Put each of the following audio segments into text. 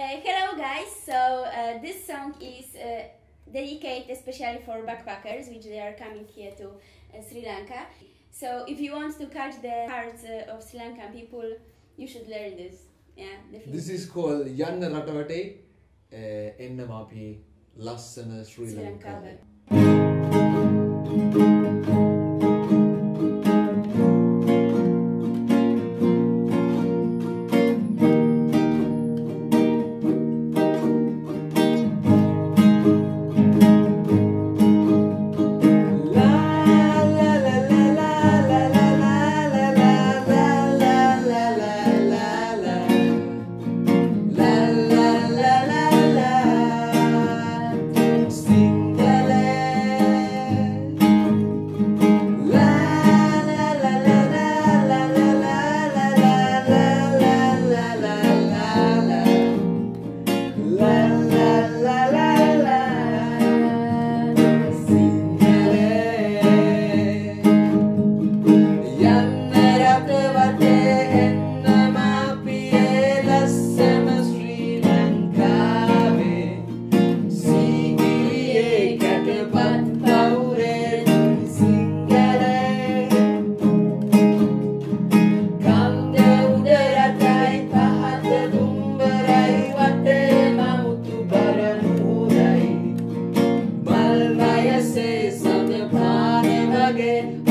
Uh, hello guys, so uh, this song is uh, dedicated especially for backpackers which they are coming here to Sri Lanka. So if you want to catch the hearts of Sri Lankan people, you should learn this. Yeah, definitely. This is called Yanna Rata Wate Ennamapi Lassana Sri Lanka. Sri Lanka. it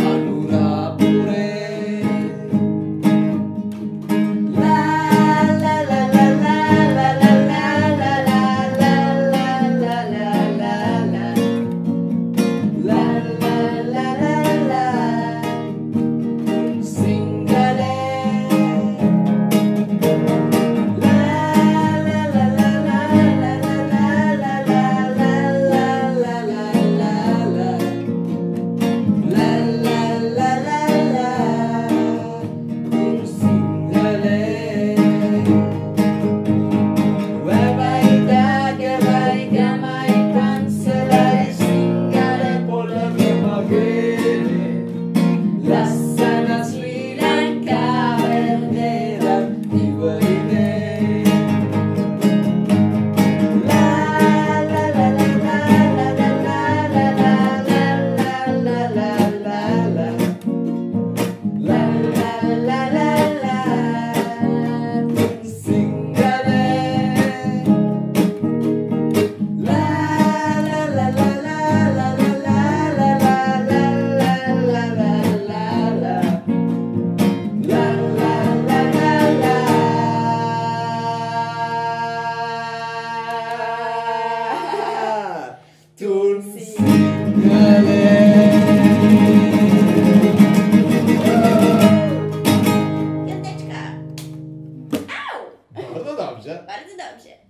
I think.